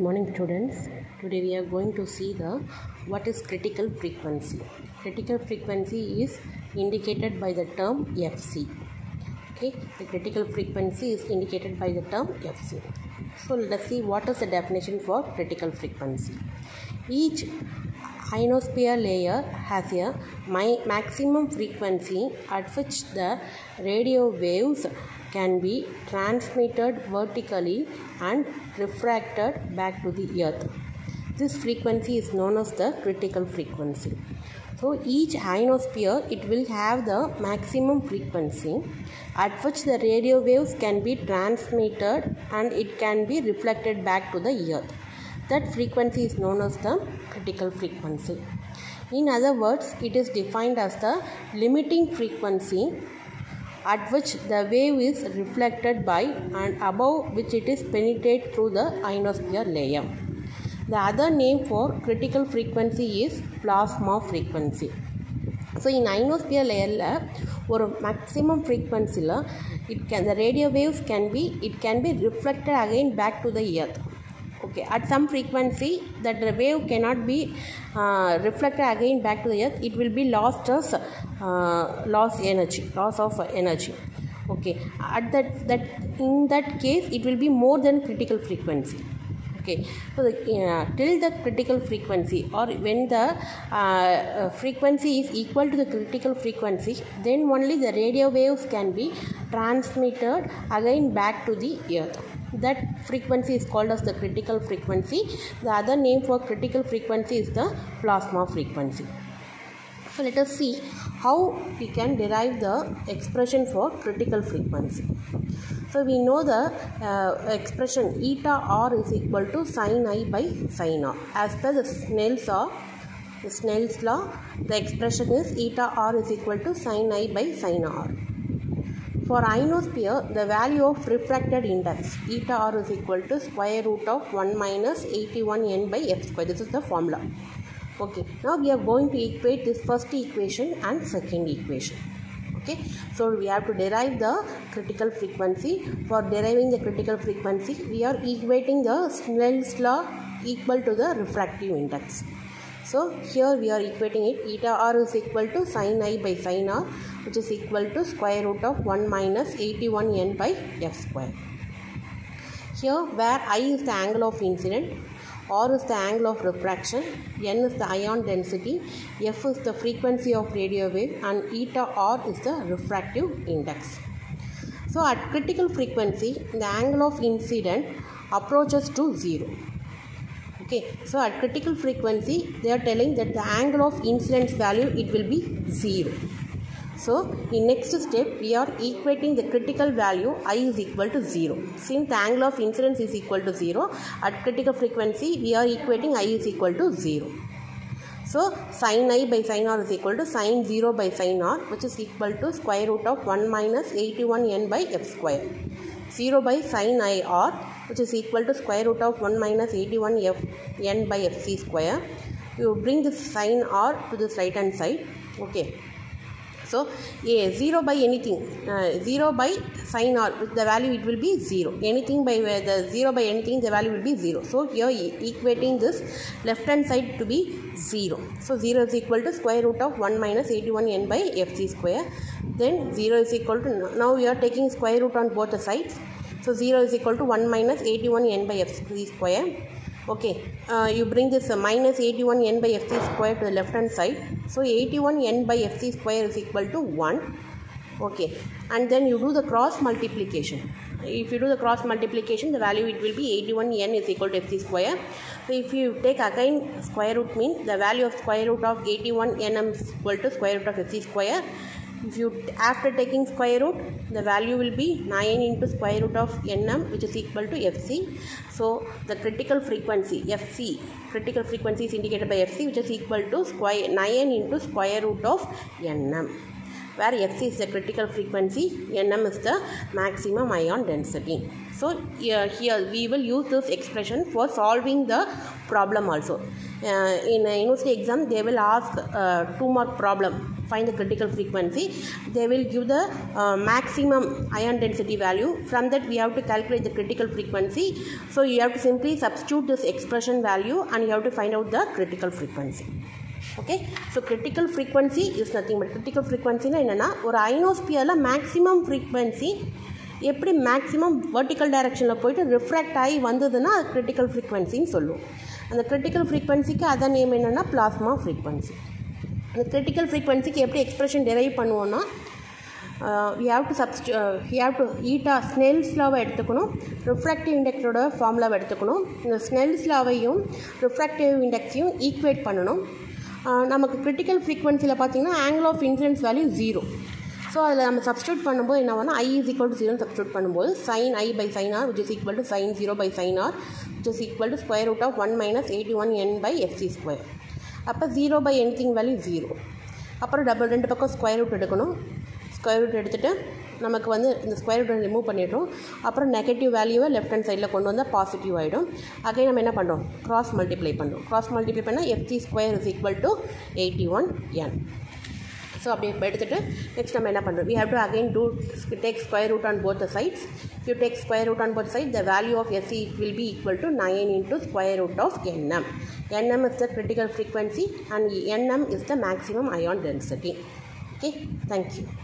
Good morning students. Today we are going to see the what is critical frequency. Critical frequency is indicated by the term Fc. Okay, the critical frequency is indicated by the term Fc. So let's see what is the definition for critical frequency. Each ionosphere layer has a maximum frequency at which the radio waves can be transmitted vertically and refracted back to the earth. This frequency is known as the critical frequency. So each ionosphere it will have the maximum frequency at which the radio waves can be transmitted and it can be reflected back to the earth. That frequency is known as the critical frequency. In other words, it is defined as the limiting frequency at which the wave is reflected by and above which it is penetrate through the ionosphere layer. The other name for critical frequency is plasma frequency. So இந்த ionosphere லேயரில் ஒரு maximum ஃப்ரீக்வன்சியில் it can the radio waves can be it can be reflected again back to the earth okay at some frequency that the wave cannot be uh, reflected again back to the earth. It will be lost as uh, loss energy loss of energy. Okay at that that in that case it will be more than critical frequency. Okay so the, uh, till the critical frequency or when the uh, frequency is equal to the critical frequency then only the radio waves can be transmitted again back to the earth that frequency is called as the critical frequency. The other name for critical frequency is the plasma frequency. So let us see how we can derive the expression for critical frequency. So we know the uh, expression eta r is equal to sin i by sin r. As per the snell's law the snell's law the expression is eta r is equal to sin i by sin r for ionosphere, the value of refracted index eta r is equal to square root of 1 minus 81 n by f square. This is the formula. Okay, now we are going to equate this first equation and second equation. Okay, so we have to derive the critical frequency. For deriving the critical frequency, we are equating the Snell's law equal to the refractive index. So here we are equating it eta r is equal to sin i by sin r which is equal to square root of 1 minus 81 n by f square. Here where i is the angle of incident, r is the angle of refraction, n is the ion density, f is the frequency of radio wave and eta r is the refractive index. So at critical frequency the angle of incident approaches to 0 okay so at critical frequency they are telling that the angle of incidence value it will be 0 so in next step we are equating the critical value i is equal to 0 since the angle of incidence is equal to 0 at critical frequency we are equating i is equal to 0 so sin i by sin r is equal to sin 0 by sin r which is equal to square root of 1 minus 81 n by f square 0 by sin i r which is equal to square root of 1 minus 81 f n by fc square. You bring this sin r to this right hand side. Okay. So a 0 by anything, uh, 0 by sin r, the value it will be 0. Anything by the 0 by anything, the value will be 0. So here equating this left hand side to be 0. So 0 is equal to square root of 1 minus 81 n by fc square. Then 0 is equal to, now we are taking square root on both the sides. So 0 is equal to 1 minus 81 n by fc square. Okay, uh, you bring this uh, minus 81 n by fc square to the left hand side. So 81 n by fc square is equal to 1. Okay, and then you do the cross multiplication. If you do the cross multiplication, the value it will be 81 n is equal to fc square. So if you take again square root means the value of square root of 81 n is equal to square root of fc square if you after taking square root the value will be 9 into square root of nm which is equal to fc so the critical frequency fc critical frequency is indicated by fc which is equal to square 9 into square root of nm where fc is the critical frequency nm is the maximum ion density. So uh, here we will use this expression for solving the problem also. Uh, in a university exam they will ask uh, two mark problem find the critical frequency. They will give the uh, maximum ion density value. From that we have to calculate the critical frequency. So you have to simply substitute this expression value and you have to find out the critical frequency okay so critical frequency is nothing but critical ஃப்ரீக்வன்சினா என்னென்னா ஒரு ஐனோஸ்பியரில் maximum frequency எப்படி maximum vertical டைரக்ஷனில் போயிட்டு refract ஆகி வந்ததுன்னா அது critical ஃப்ரீக்வன்சின்னு சொல்லுவோம். அந்த கிரிட்டிக்கல் ஃப்ரீக்வன்சிக்கு அதர் நேம் என்னென்னா பிளாஸ்மா ஃப்ரீக்வன்சி அந்த கிரிட்டிக்கல் ஃப்ரீக்வன்சிக்கு எப்படி எக்ஸ்பிரஷன் டெரைவ் பண்ணுவோன்னா we have to சப்ஸ்டி you have to eta Snell's லாவை எடுத்துக்கணும் ரிஃப்ராக்டிவ் இண்டெக்ஸோட ஃபார்முலாவை எடுத்துக்கணும். இந்த ஸ்னெல்ஸ் லாவையும் ரிஃப்ராக்டிவ் இண்டெக்ஸையும் ஈக்குவேட் பண்ணணும். நமக்கு கிரிட்டிக்கல் ஃப்ரீக்வன்சியில் பார்த்தீங்கன்னா angle of incidence value zero so அதில் நம்ம சப்ஸ்டியூட் பண்ணும்போது என்ன பண்ணால் ஐ இஸ் ஈக்குவல் டு ஜீரோன்னு சப்ஸ்டியூட் பண்ணும்போது sine i by sine r which is equal to sine zero by sine r which is equal to square root of one minus eighty one n by f c square அப்போ zero by anything value zero அப்புறம் double ரெண்டு பக்கம் square root எடுக்கணும். Square root எடுத்துகிட்டு நமக்கு வந்து இந்த square root remove பண்ணிடுறோம் அப்புறம் நெகட்டிவ் வேல்யூவை லெஃப்ட் ஹேண்ட் சைடில் கொண்டு வந்தால் பாசிட்டிவ் ஆகிடும் அகைன் நம்ம என்ன பண்ணுறோம் கிராஸ் மல்டிப்ளை பண்ணுறோம் கிராஸ் மல்டிப்ளை பண்ணால் FC square is equal to eighty one N so அப்படி எடுத்துகிட்டு நெக்ஸ்ட் நம்ம என்ன பண்ணுறோம் we have to again to take square root on both the sides you take square root on both side the value of SC will be equal to nine into square root of nm nm is the critical frequency and nm is the maximum ion density okay thank you